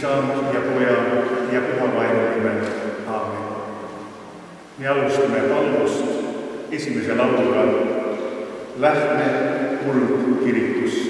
isa ja poja ja püha vaimu nimel, aamen. me alustame palvust esimese lauluga Lähme kuldkirikusse. kus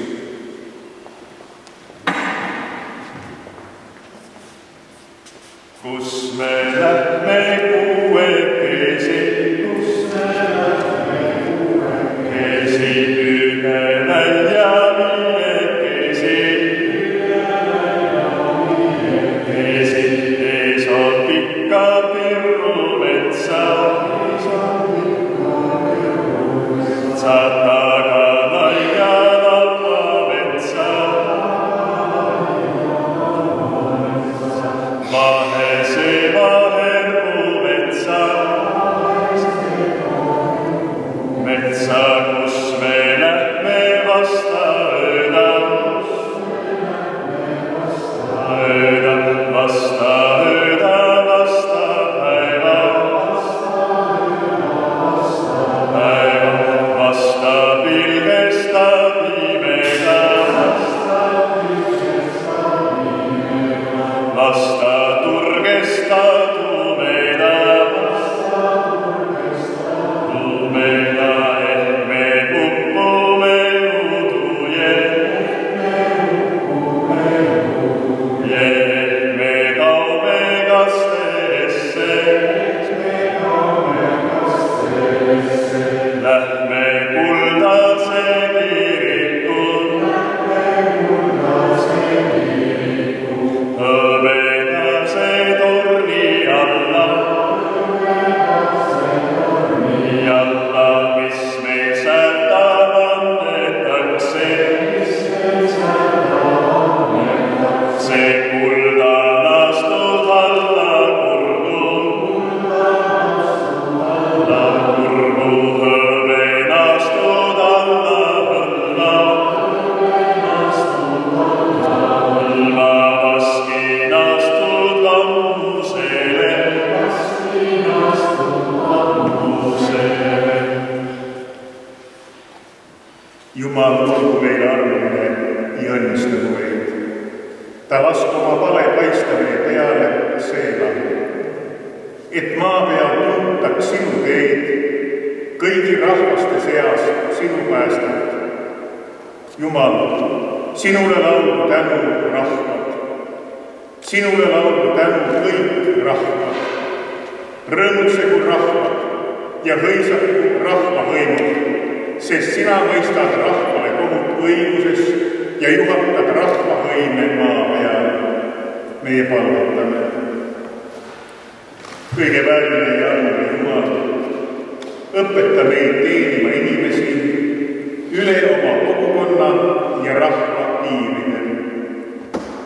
sinule laulu tänu kõik rahvad. rõõmutsegu rahvad ja hõisaku rahvahõimud, sest sina mõistad rahvale kohut õiguses ja juhatad rahvahõime maa peal. meie palvetame. kõige vääriline ja armuline Jumal, õpeta meid teenima inimesi üle oma kogukonna ja rahva piiride.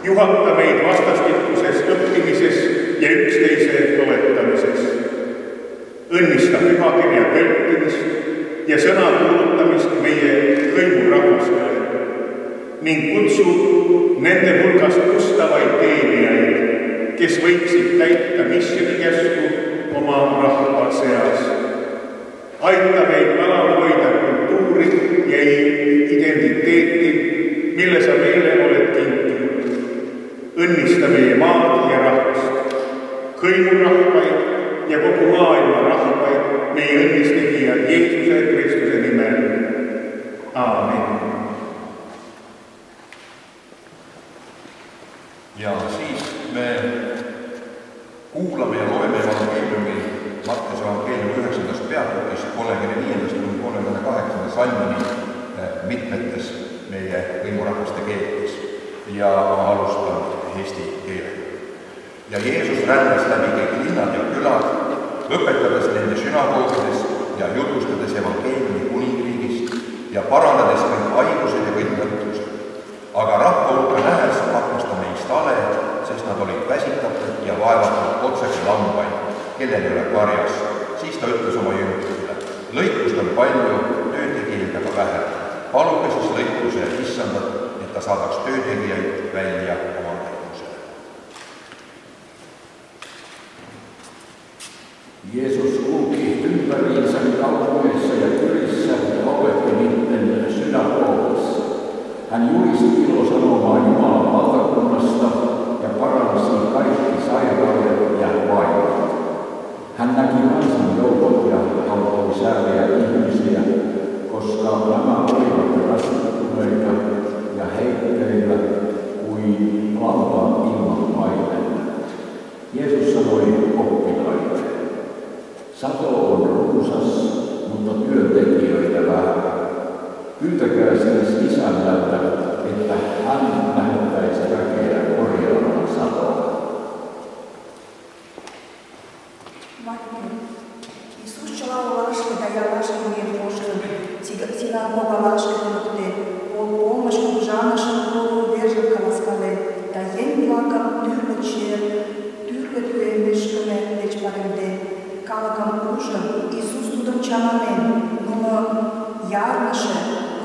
Juhata meid vastastikuses õppimises ja üksteise toetamises. õnnista pühakirja tõlkimist ja sõna kuulutamist meie hõimurahvastele ning kutsu nende hulgast ustavaid teenijaid, kes võiksid täita missionikäsku oma rahva seas. aita meid alal hoida kultuuri ja identiteeti, mille sa meile oled. Õnnista meie maad ja rahvast, hõimurahvaid ja kogu maailma rahvaid meie õnnistegija Jeesuse Kristuse nimel. aamen. ja siis me kuulame ja loeme evangeeliumi Markuse evangeeliumi üheksandast peatükist kolmekümne viiendast kuni kolmekümne kaheksanda salmini eh, mitmetes meie hõimurahvaste keeltes ja eesti keelega. ja Jeesus rändas läbi kõik linnad ja külad, õpetades nende sünagoogides ja jutustades evangeeliumi kuningriigist ja parandades kõik haigused ja kõik nõrkused. aga rahva hulka nähes hakkas ta neist hale, sest nad olid väsitatud ja vaevatud otsekui lambaid, kellel ei ole karjas. siis ta ütles oma jüngritele, lõikust on palju, töötegijaid aga vähe. paluge siis lõikuse issandat, et ta saadaks töötegijaid välja oma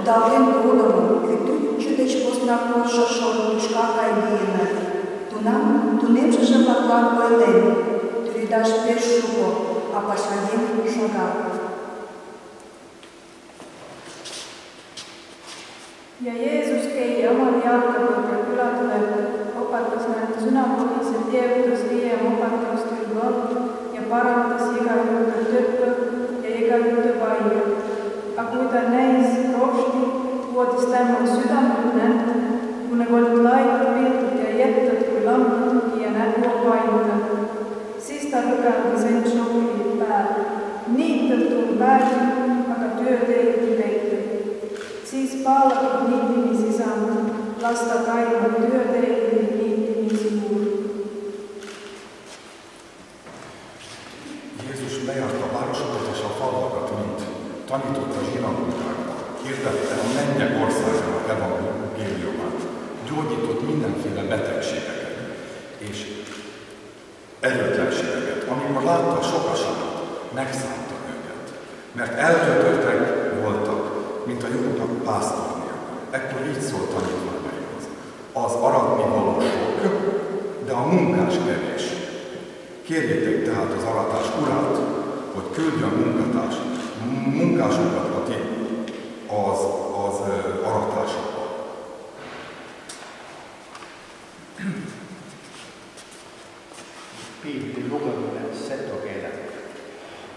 davim kūnumu, kai tu čutičkos naklošo šalutuška kaidijame. Tu nam, tu nepšaša paklako i den, tu li daš peš šuko, a pašadim šoga. Ja Jeesus käi omal Jaakobiga küladele opatas nad sünagoogis ja teevutas viie opatust küll ja parandas iga juurde tüppu ja iga juurde vaia Aga kui ta näis rohti, vuotas tema südamel kun ne olid laivad peetud ja jättud kui lambad ja nägu vaimne. siis ta lugedas end šokki päev. niitatud päev, aga töö tehti tehti siis paalatud niitimisi saanud, lasta kaima työteille niitimisi juuri. Mindenféle betegségeket és erőtlenségeket. Amikor látta a sokasokat, megszállta őket, mert eltöltöttek voltak, mint a jónak pásztornia. Ekkor így szólt tanítványaihoz. Az aratni való de a munkás kevés. Kérjétek tehát az aratás urát, hogy küldje a munkatárs, munkásokat a ti az, az ö, piibli lugemine seto keele.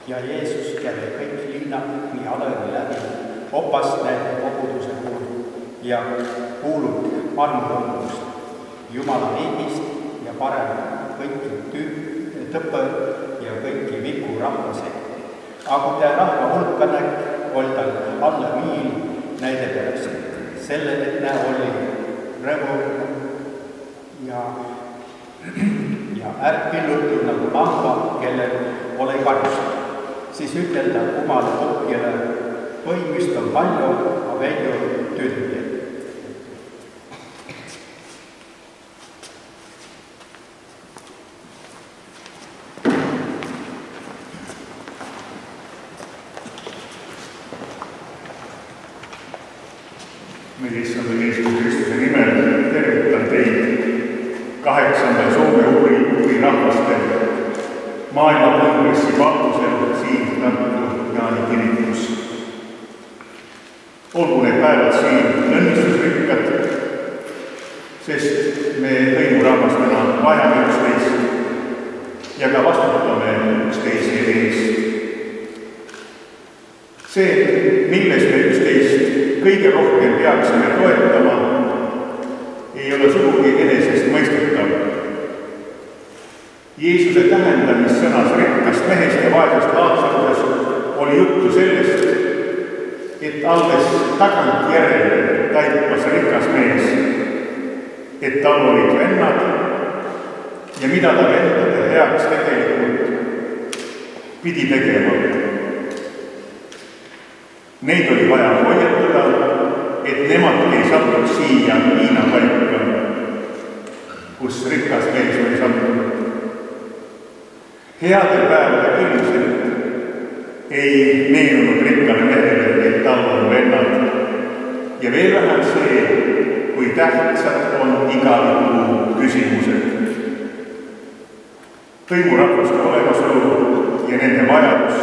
ja Jeesus käve kõik linnad nii alati läbi, opas need koguduse puhul ja kuulub armutundmust Jumala riigist ja parem kõiki tüü-, tõppe ja kõiki vigu rahvasekti. aga kui rahva hulka nägi, oli tal alla miil näide pärast. selline oli rõõmu ja ja ärkpillutud nagu lamba, kellel ole karust, siis ütelda Jumala kopjale, võimist on palju, aga välja tühja. meie päevad siin õnnistusrikkad, sest me hõimurahvastena vajame üksteist ja ka vastutame üksteise eest. see, milles me üksteist kõige rohkem peaksime toetama, ei ole sugugi enesestmõistetav. Jeesuse tähendamissõnas rikkast mehest ja vaesest Laatsarusest oli juttu sellest, et alles tagantjärele taipas rikas mees, et tal olid vennad ja mida ta vendade heaks tegelikult pidi tegema Neid oli vaja hoiatada, et nemadki ei satuks siia Hiina paika, kus rikas mees oli sattunud. headel päevadel ilmselt ei meenunud rikkale mehele, et tal on vennad ja veel vähem see, kui tähtsad on igaviku küsimused. hõimurahvaste olemasolu ja nende vajadus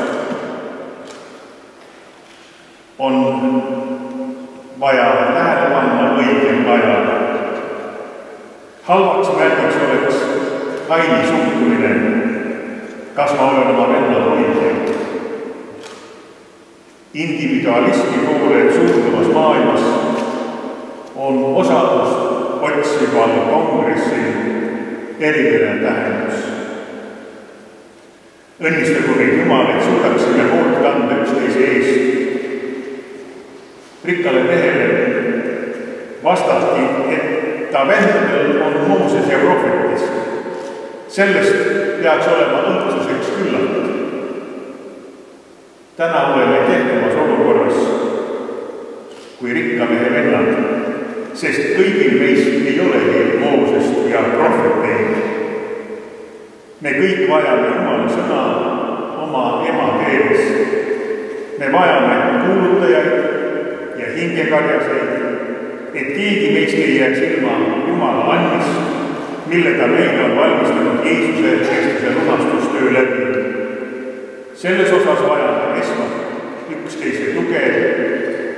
on vaja tähele panna õigel ajal. halvaks märgiks oleks Kaini suhtumine, kas ma olen oma venna hoidja. Individualismi poole suunduvas maailmas on osalust otsival kongressil eriline tähendus. õnnistagu meid Jumal, et suudaksime hoolt kanda üksteise eest. rikkale mehele vastati, et ta vendadel on Mooses ja prohvetis. sellest peaks olema küllalt. Täna oleme kehvemas olukorras kui rikka mehe vennad, sest kõigil meist ei olegi Moosest ja prohveteid me kõik vajame Jumala sõna oma emakeeles. me vajame kuulutajaid ja hingekarjaseid, et keegi meist ei jääks ilma Jumala andmist, mille ta meile on valmistanud Jeesuse Kristuse lunastustöö läbi. selles osas vajame esmalt üksteise tuge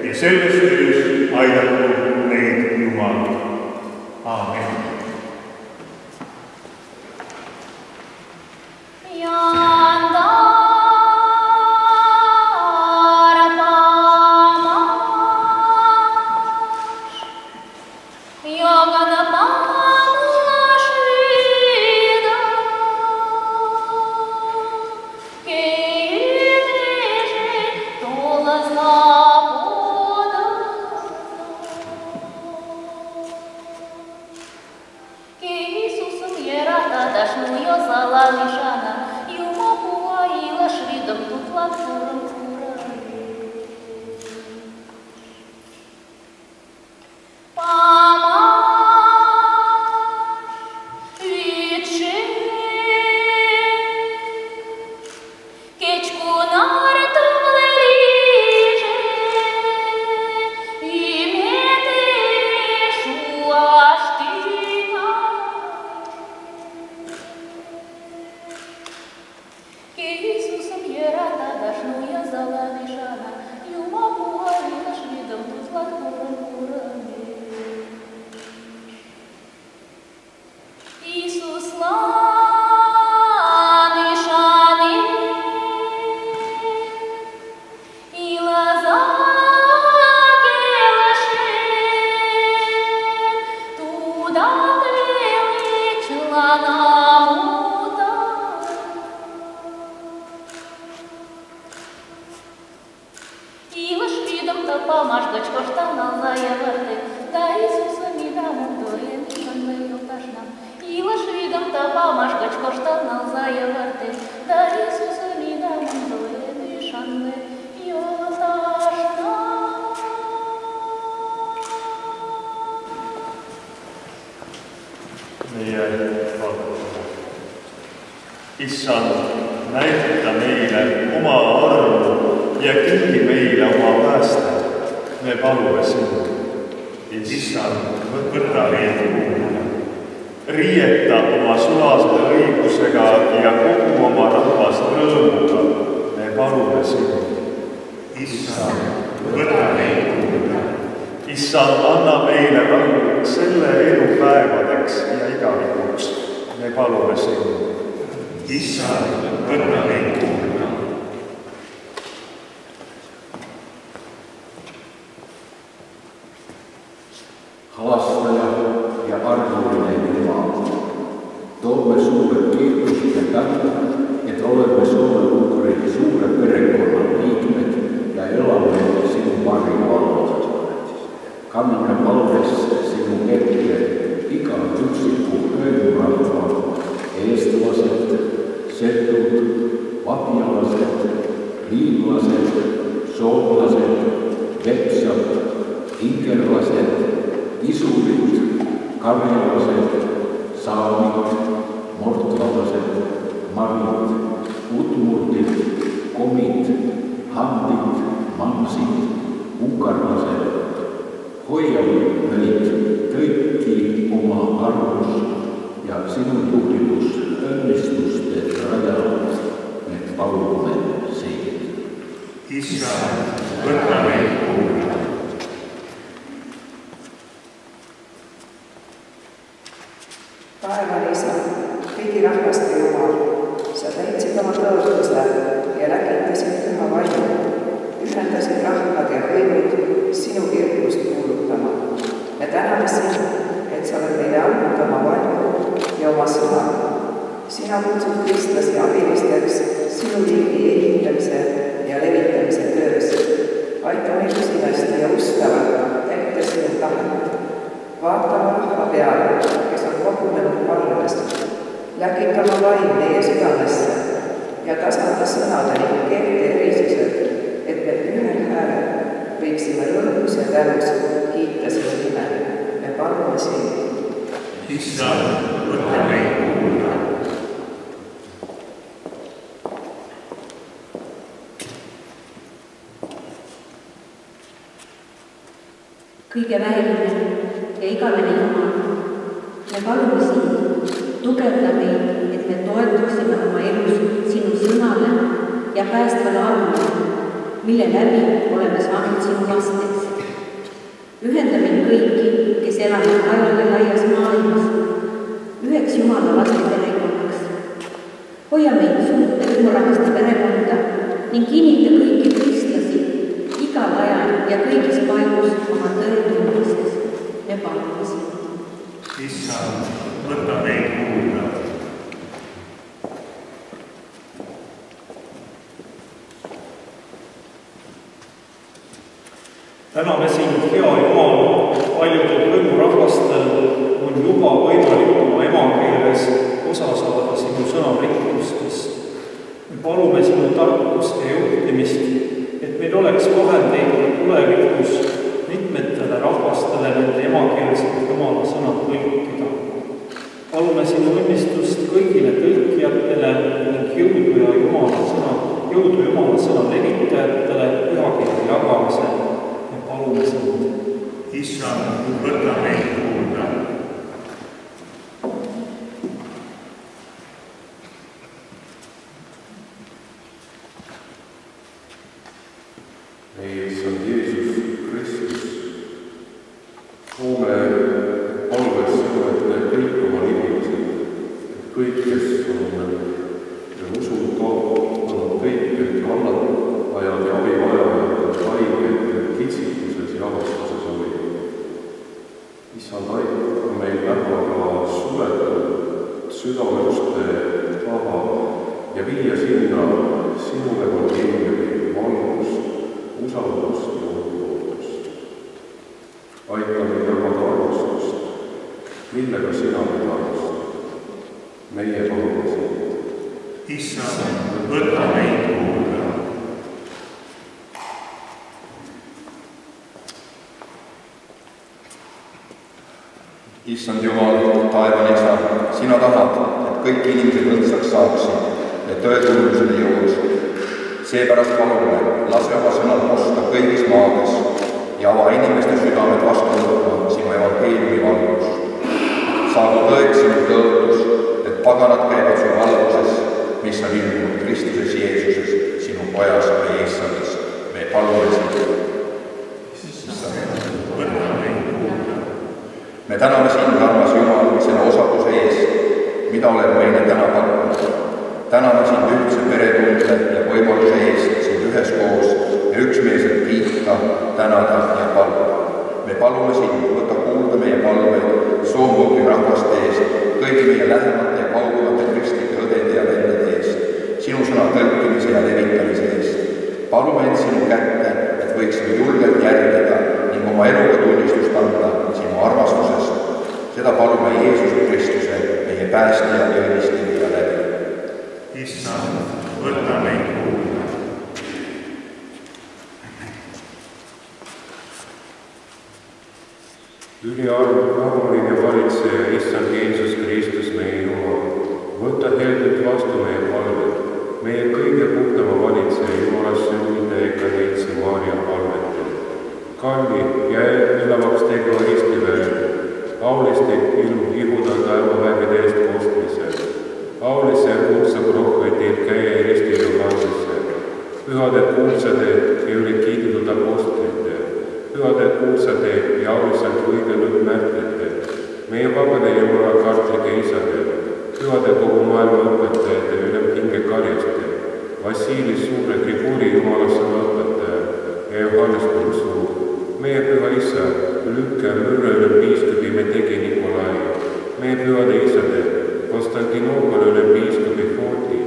ja selles töös aidaku meid Jumal. aamen Tava maškač koštanal za jevrti, da Isusu mi da mandole mišane, joltašna. meie issand, näita meile oma armu ja kingi meile oma pääste, me palume sind, issand, võrra meie kuulame. riieta oma sulase õigusega ja kogu oma rahvast rõõmuga, me palume sind. issand, võta meid kuulda. issand, anna meile rahu selle elupäevadeks ja igavikuks, me palume sind. issand, võta meid kuulda. так? andid, manusid, hukarlased, hoiakud olid kõiki oma armus ja sinu juhtivus õnnistuste rajal me palume sind. issand, võta meid kuulda. Vaata oma rahva peale, kes on kogunenud palves. lägita oma vaim meie südamesse ja tasanda sõnade ning keelte erisused, et me ühel häälel võiksime rõõmus ja tänus kiita sinu nime. me palume sind issand, võta meid kuulda. kõige väeline ja igavene Jumal, me palume sind, tugevda meid, et me toetuksime oma elus sinu sõnale ja päästvale armule, mille läbi oleme saanud sinu lasteks. ühenda meid kõiki, kes elame ajal ja laias maailmas, üheks Jumala laste perekonnaks. hoia meid suurt hõimurahvaste perekonda ning kinnita kõiki kristlasi igal ajal ja kõigis paigus oma tõe tundmises. me palume sind. Issand, võta meid kuulda. täname sind, hea Jumal, paljudel hõimurahvastel on juba võimalik oma emakeeles osa saada sinu sõna rikkustest. me palume sinu tarkust ja juhtimist, et meil oleks vahendeid tulevikus mitmetele rahvastele nende emakeelset Jumala sõna tõlkida. Palume sinu õnnistust kõigile tõlkijatele ning jõudu ja Jumala sõna, jõudu Jumala sõna levitajatele pühakeele jagamisel palume sind. issand, võta meid kuulda. meie issand Jeesus Kristus, toome palves sinu ette kõik oma inimesed, kõik, kes on usul kaotanud kõik kannatajad ja abivajajad, haiged, kitsikuses ja avastuses olid. issand, aita meil näha ka suletud südameuste taha ja viia sinna sinu evangeeliumi valgust, usaldust ja lootust. aita meil jagada armastust, millega sina meid armastad. meie palume sind. issand, võta meid issand Jumal, taevane isa, sina tahad, et kõik inimesed õndsaks saaksid ja tõetunnusele jõuaksid. seepärast palume, lase oma sõnal kosta kõigis maades ja ava inimeste südamed vastu võtma sinu evangeeliumi valgust. saagu tõeks sinu tõotus, et paganad käivad su valguses, mis on ilmunud Kristuses Jeesuses, sinu pojas ja issandis. me palume sind. võta meid kuulda. Me täname sind, armas Jumal, selle osaduse eest, mida oled meile täna pakkunud. täname sind ühtse peretunde ja võimaluse eest sind üheskoos ja üksmeelselt kiita, tänada ja paluda. me palume sind, võta kuulda meie palveid Soomurgi rahvaste eest, kõigi meie lähemate ja kaugemate kristlike õdede ja vendade eest, sinu sõna tõlkimise ja levitamise eest. palume end sinu kätte, et võiksime julgelt järgida ning oma eluga tunnistust anda sinu armastusest. Seda palume Jeesuse Kristuse, meie päästja ja õnnistelija läbi. issand, võta meid kuulda. üliarvamuline valitseja, issand Jeesus Kristus, meie Jumal, võta heldelt vastu meie palved, meie kõige puhtama valitseja, Jumalasse juurde ega neitse Maarja palvetel. kalli ja elavaks tegeva ristiväel, aulistik ilm ihuda taevavägede eest kostmisel, aulise kuulsa prohvetil käia risti Johannesesse, pühade kuulsade ja üle kiidetud apostlite, pühade kuulsade ja auliselt võidelnud märtrite, meie vabade Jumala kartlike isade, pühade kogu maailma õpetajate ülemhinge karjaste, Vassili suure Grigori Jumala sõna õpetaja ja Johannes Kutsu, meie püha isa, lükka mürra üle Nikolai, meie pühade isade, Konstantinoopoli üle piiskopi Footi,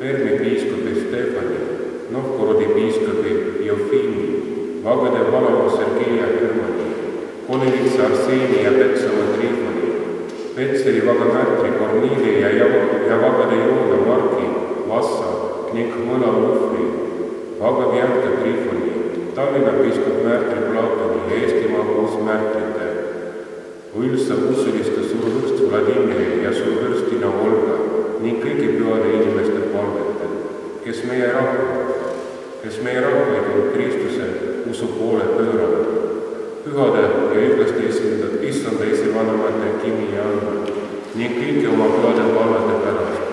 Permi piiskopi Stefani, Novgorodi piiskopi Jofimi, Vagade Valava Sergei ja Hermani, Konevitsa Arseni ja Petsama Trifoni, Petseri Vaga Märtri Korniili ja, ja Vagade Joona Marki, Vassa ning mõna ohvri, Vaga Vjanka Trifoni, Tallinna piiskop Märtri Platoni ja Eestimaa uus märtrite, Õilsa usuliste suurvürst Vladimiri ja suurvürstina Olga ning kõigi pühade inimeste palvetel, kes meie rahva, kes meie rahvaid Kristuse usu poole pööranud, pühade ja õiglaste issanda, issanda esivanemate Kimi ja Anna ning kõigi oma pühade palvete pärast.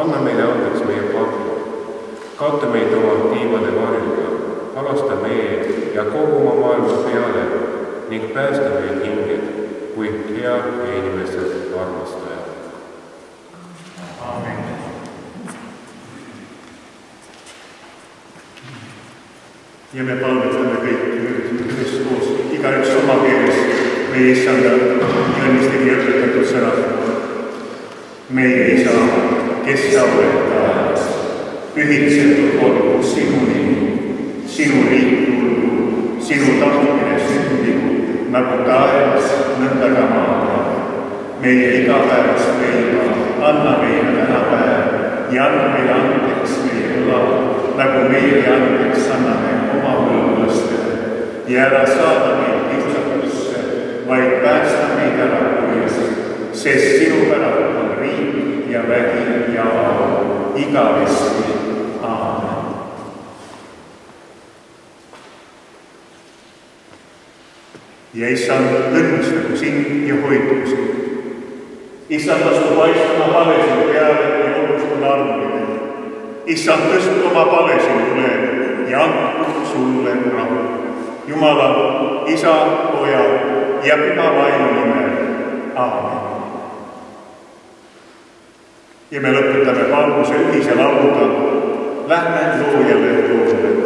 anna meile andeks meie pakud, kaota meid oma tiivade varjuga, halasta meie ja kogu oma maailma peale ning päästa meie hinged kui hea ja inimesed armastaja. Ja me palvetame kõik üheskoos, igaüks oma keeles meie issanda õnnistegi õpetatud sõnad. meie isa, kes sa oled taevas, pühitsetud olgu sinu nimi, sinu riik tulgu, sinu tahtmine sündigu, nagu taevas, nõnda ka maa peal. meie igapäevast leiba anna meile täna päev ja anna meile andeks meie võlad, nagu meiegi andeks anname oma võlglastele. ja ära saada meid kiusatusse, vaid päästa meid ära kurjast, sest sinu päralt on riik ja vägi ja au igavesti. aamen. ja issand, õnnistagu sind ja hoidku sind. issand, lastu paistma pale sinu peale ja olgu armuline. issand, tõstku oma pale sinu üle ja andku sulle rahu. Jumala, isa, poja ja püha vaimu nimel. aamen. ja me lõpetame palvuse ühise lauluga. Lähme loojale loole.